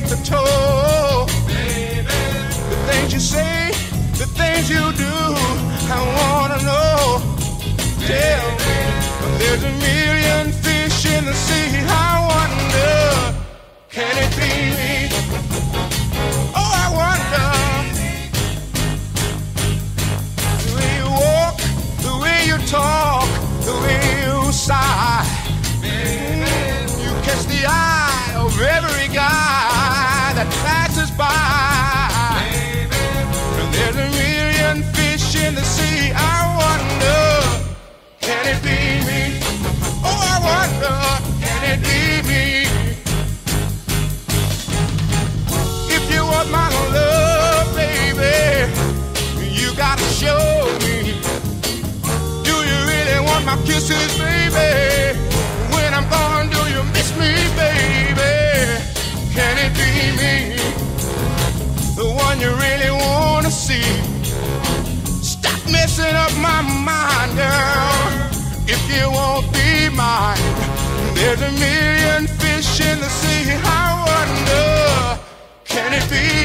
head to toe. The things you say, the things you do, I wanna know. Tell me, there's a million fish in the sea. I wonder, can it be me? Oh, I wonder. The way you walk, the way you talk, the way you sigh. Mm, You catch the eye of every guy messing up my mind, girl. If you won't be mine, there's a million fish in the sea. I wonder, can it be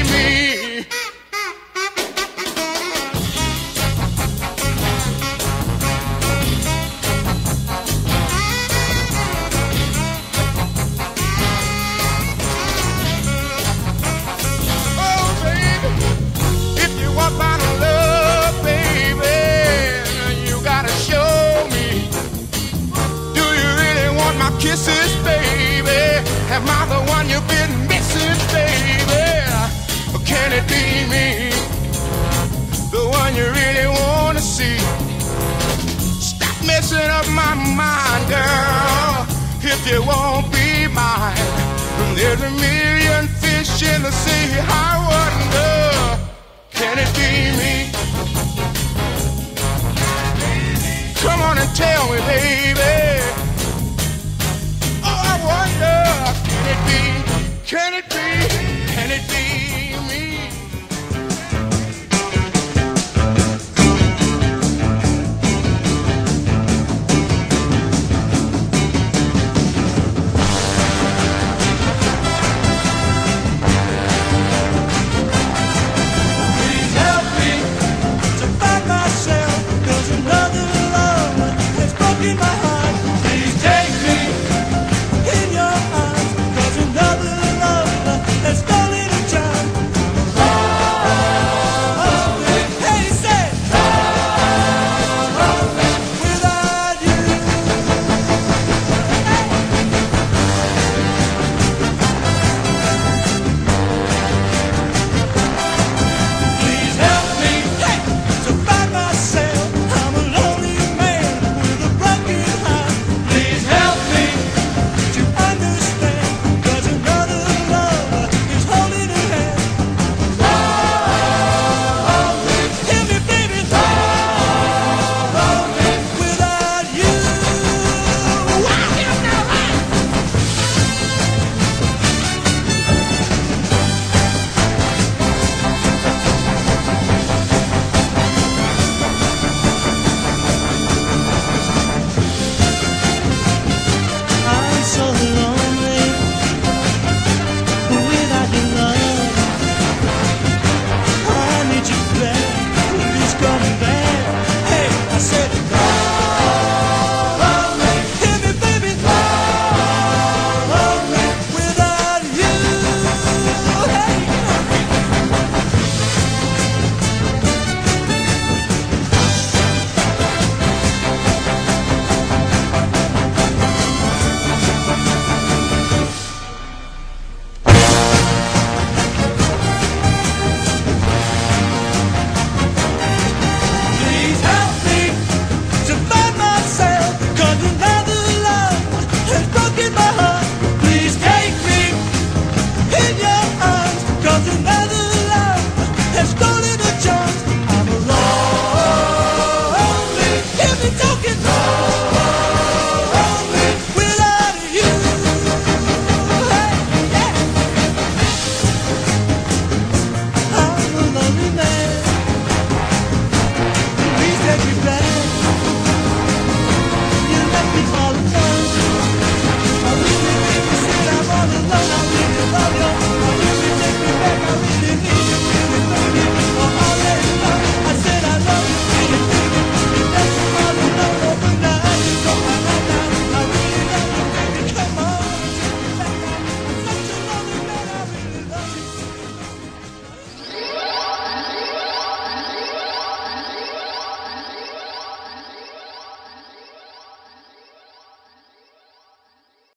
Stop up my mind, girl. If you won't be mine, there's a million